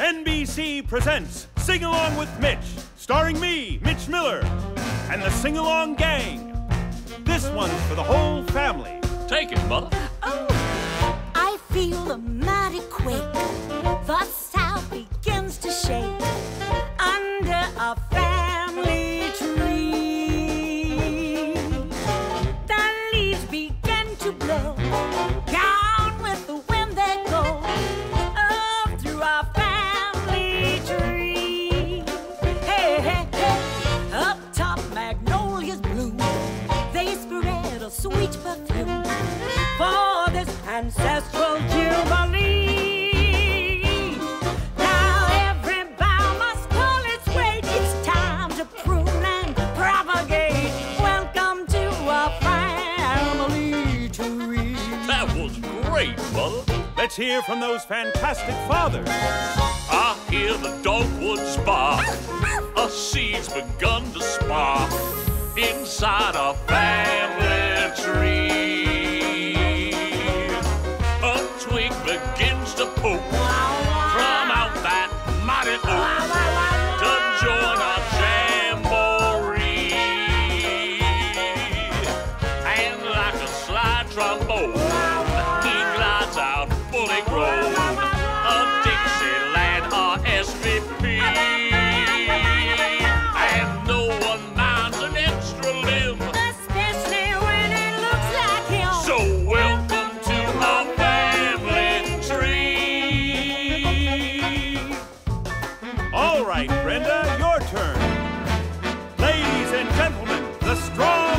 NBC presents Sing Along with Mitch, starring me, Mitch Miller, and the Sing Along Gang. This one's for the whole family. Take it, Mother. Oh, I feel mighty quake. grateful. Let's hear from those fantastic fathers. I hear the dogwoods bark. A seed's begun to spark inside a family tree. A twig begins to poke from out that mighty oak to join jamboree. And like a trombone. All right, Brenda, your turn. Ladies and gentlemen, the strong.